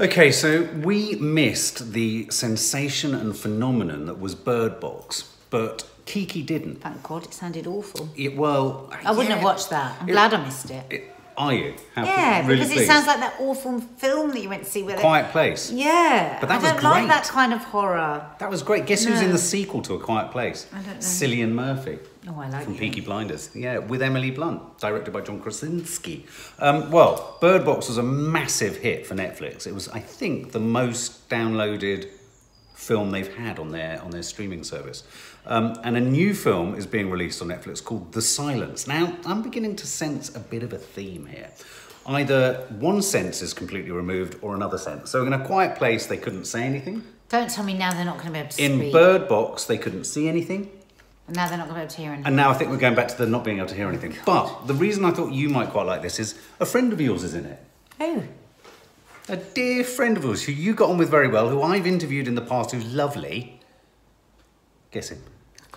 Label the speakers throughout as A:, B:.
A: Okay, so we missed the sensation and phenomenon that was Bird Box, but Kiki didn't.
B: Thank God, it sounded awful.
A: It, well,
B: I wouldn't have watched that. I'm
A: It-
B: glad I missed it.
A: it- are you? How-
B: Yeah,
A: really
B: because it
A: pleased?
B: sounds like that awful film that you went to see. They-
A: Quiet Place.
B: Yeah,
A: But that
B: I
A: was
B: don't like that kind of horror.
A: That was great. Guess who's in the sequel to A Quiet Place?
B: I don't know.
A: Cillian Murphy.
B: Oh, I like
A: From
B: him.
A: Peaky Blinders. Yeah, with Emily Blunt, directed by John Krasinski. Um, well, Bird Box was a massive hit for Netflix. It was, I think, the most downloaded film they've had on their on their streaming service. Um, and a new film is being released on Netflix called The Silence. Now, I'm beginning to sense a bit of a theme here. Either one sense is completely removed or another sense. So in A Quiet Place, they couldn't say anything.
B: Don't tell me now they're not going to be able to
A: In
B: speak.
A: Bird Box, they couldn't see anything.
B: and now they're not going to be able to hear anything.
A: And now I think we're going back to the not being able to hear anything. But the reason I thought you might quite like this is a friend of yours is in it.
B: Oh,
A: A dear friend of yours who you got on with very well, who I've interviewed in the past, who's lovely. Guess him.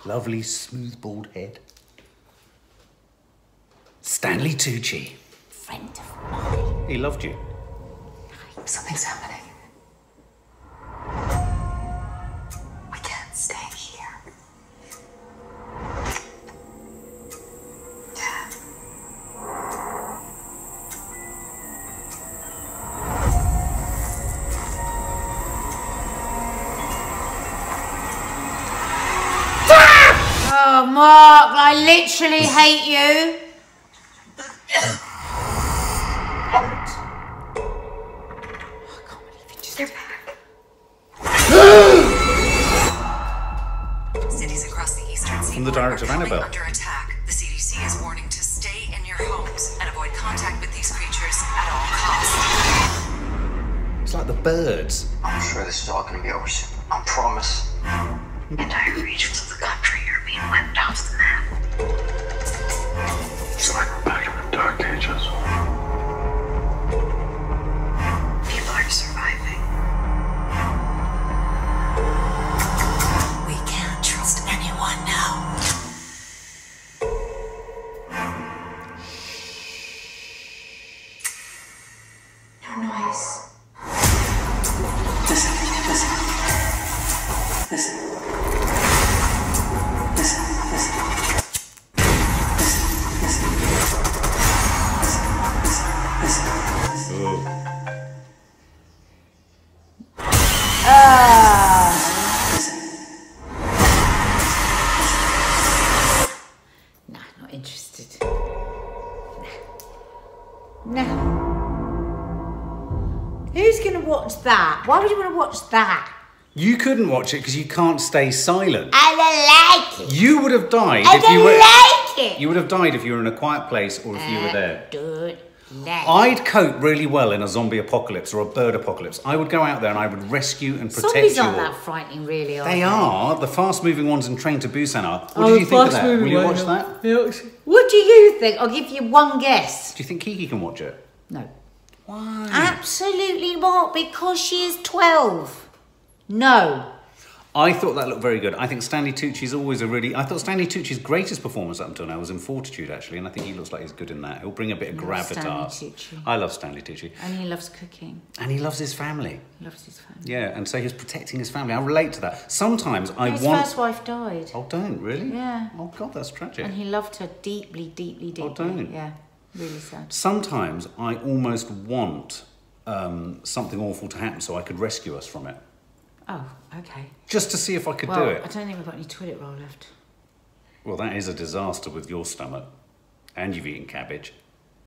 A: Lovely, smooth, bald head. Stanley Tucci.
B: friend of mine.
A: He loved you.
C: Something's happening.
B: Oh, Mark, I literally hate you.
C: They're back. Cities across the eastern seaboard
A: From the director of Annabelle.
C: under attack. The CDC is warning to stay in your homes and avoid contact with these creatures at all costs.
A: It's like the birds.
D: I'm sure this is all gonna be over soon. I promise.
C: Entire regions of the noise. Listen, listen. Listen. Listen, listen. Listen, listen. Listen, listen.
B: Nah, interested. Nah. Nah. Who's going to watch that? Why would you want to watch that?
A: You couldn't watch it because you can't stay silent.
B: I don't like it.
A: You would have died
B: I
A: if you
B: don't
A: were.
B: like it.
A: You would have died if you were in a quiet place or if you were uh, there.
B: Don't like
A: I'd cope really well in a zombie apocalypse or a bird apocalypse. I would go out there and I would rescue and protect
B: Zombies
A: you.
B: aren't
A: all.
B: that frightening, really, are
A: They
B: they?
A: are the fast-moving ones in Train to Busan are. What
B: Oh,
A: did you think of that? Will you watch that?
B: What do you think? I'll give you one guess.
A: Do you think Kiki can watch it?
B: No.
A: Why?
B: Absolutely not, because she is 12. No.
A: I thought that looked very good. I think Stanley Tucci's always a really. I thought Stanley Tucci's greatest performance up until now was in Fortitude, actually, and I think he looks like he's good in that. He'll bring a bit of gravitas.
B: Stanley Tucci.
A: I love Stanley Tucci,
B: And he loves cooking.
A: and he loves his family.
B: He loves his family.
A: Yeah, and so he's protecting his family. I relate to that. Sometimes I
B: His
A: want.
B: first wife died.
A: Oh, don't really?
B: Yeah.
A: Oh God, that's tragic.
B: And he loved her deeply, deeply, oh, deeply.
A: Oh, don't.
B: Yeah, really sad.
A: Sometimes I almost want um, something awful to happen so I could rescue us from it,
B: Oh, okay.
A: just to see if I could
B: well,
A: do it.
B: I don't think we've got any toilet roll left.
A: Well, that is a disaster with your stomach, and you've eaten cabbage.